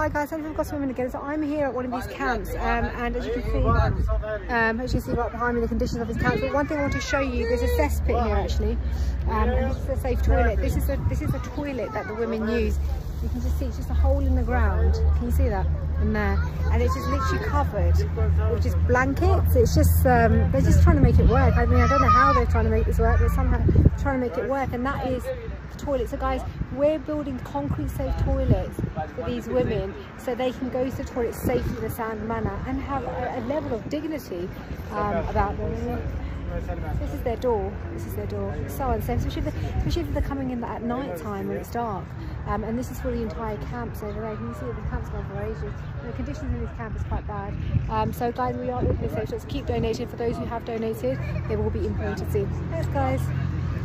Hi guys, I'm got Women again. So I'm here at one of these camps, um, and as you can see, um, as you can see right behind me, the conditions of this camp. But one thing I want to show you, there's a cesspit here actually, um, and this is a safe toilet. This is a this is a toilet that the women use. You can just see it's just a hole in the ground. Can you see that? In there, and it's just literally covered with just blankets. It's just um, they're just trying to make it work. I mean, I don't know how they're trying to make this work, but somehow trying to make it work, and that is toilets. So guys, we're building concrete safe toilets for these women so they can go to the toilet safely in a sound manner and have a, a level of dignity um, about them. This is their door. This is their door. So unsafe, especially if, they're, especially if they're coming in at night time when it's dark. Um, and this is for the entire camps over there. Can you see the camp's gone for ages? The conditions in this camp is quite bad. Um, so guys, we are. So keep donating. For those who have donated, they will be implemented soon. Thanks guys.